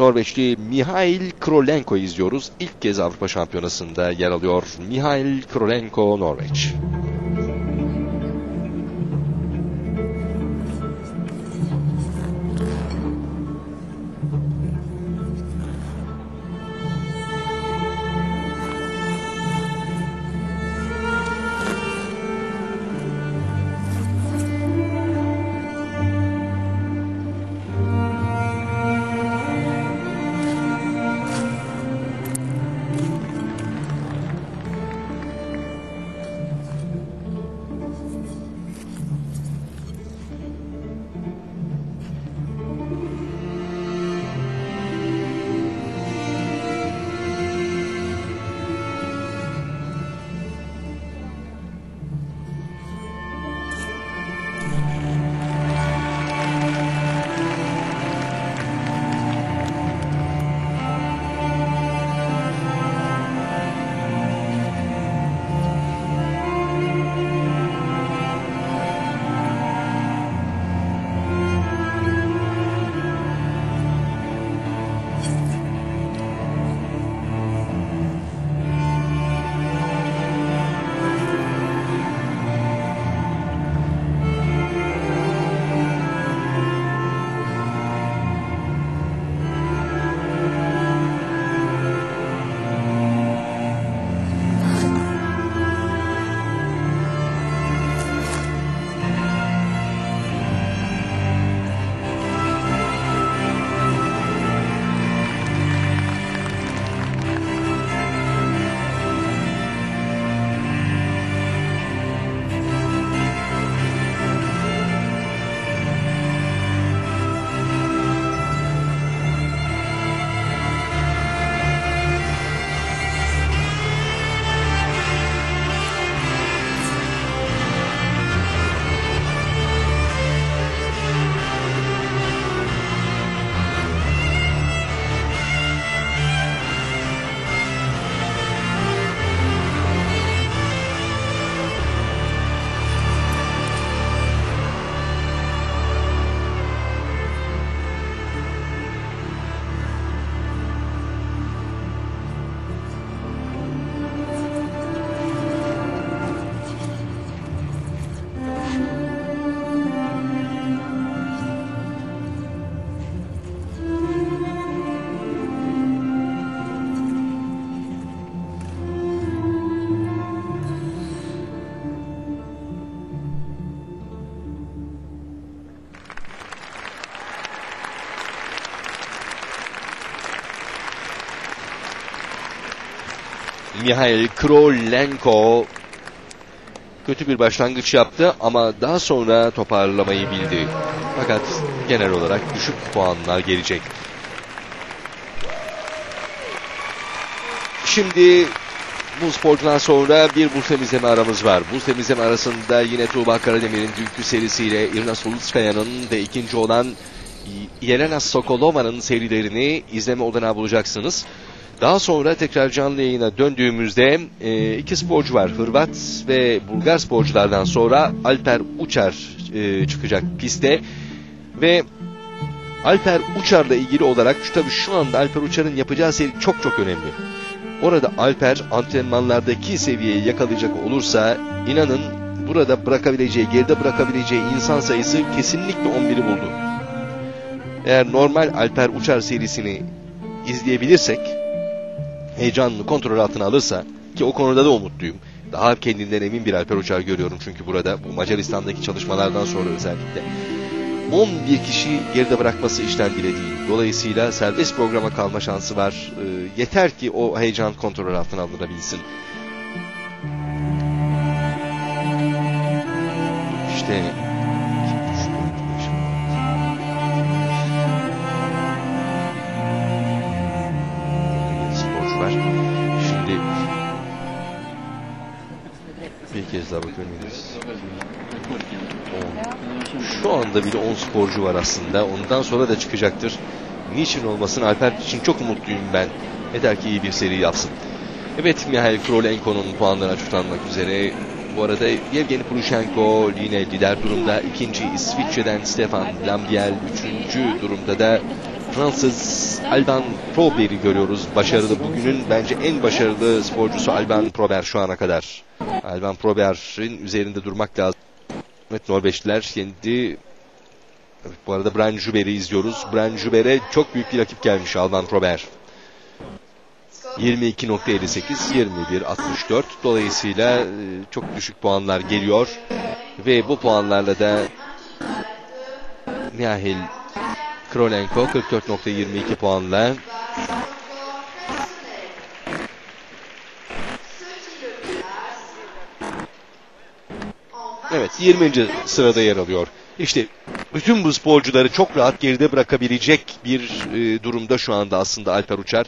Norveçli Mihail Krolenko izliyoruz. İlk kez Avrupa Şampiyonası'nda yer alıyor. Mihail Krolenko Norveç. Mihail Krolenko kötü bir başlangıç yaptı ama daha sonra toparlamayı bildi. Fakat genel olarak düşük puanlar gelecek. Şimdi bu sporcudan sonra bir buz temizleme aramız var. Buz temizleme arasında yine Tuğba Karademir'in dünkü serisiyle Irina Solutskaya'nın ve ikinci olan Yelena Sokolova'nın serilerini izleme olanağı bulacaksınız. Daha sonra tekrar canlı yayına döndüğümüzde e, iki sporcu var. Hırvat ve Bulgar sporculardan sonra Alper Uçar e, çıkacak piste. Ve Alper Uçar'la ilgili olarak tabii şu anda Alper Uçar'ın yapacağı seri çok çok önemli. Orada Alper antrenmanlardaki seviyeyi yakalayacak olursa inanın burada bırakabileceği, geride bırakabileceği insan sayısı kesinlikle 11'i buldu. Eğer normal Alper Uçar serisini izleyebilirsek heyecanını kontrol altına alırsa ki o konuda da umutluyum. Daha kendinden emin bir Alper Uçar görüyorum çünkü burada bu Macaristan'daki çalışmalardan sonra özellikle. 11 kişi geride bırakması işten bile değil. Dolayısıyla serbest programa kalma şansı var. E, yeter ki o heyecan kontrol altına alınabilsin. İşte sporcular. Şimdi bir kez daha bakabiliriz. Şu anda bile 10 sporcu var aslında. Ondan sonra da çıkacaktır. Niçin olmasın Alper için çok umutluyum ben. Yeter ki iyi bir seri yapsın. Evet Mihail Krolenko'nun puanları açıklanmak üzere. Bu arada Yevgeni Purushenko yine lider durumda. İkinci İsviçre'den Stefan Lambiel. Üçüncü durumda da Fransız Alban Probert'i görüyoruz. Başarılı bugünün bence en başarılı sporcusu Alban Probert şu ana kadar. Alban Probert'in üzerinde durmak lazım. Evet Norveçliler yendi. Evet, bu arada Brian Juber'i izliyoruz. Brian Juber'e çok büyük bir rakip gelmiş Alban Probert. 22.58, 21.64. Dolayısıyla e, çok düşük puanlar geliyor. Ve bu puanlarla da Mihail Krolenko 44.22 puanla Evet 20. sırada yer alıyor. İşte bütün bu sporcuları çok rahat geride bırakabilecek bir e, durumda şu anda aslında Alper Uçar.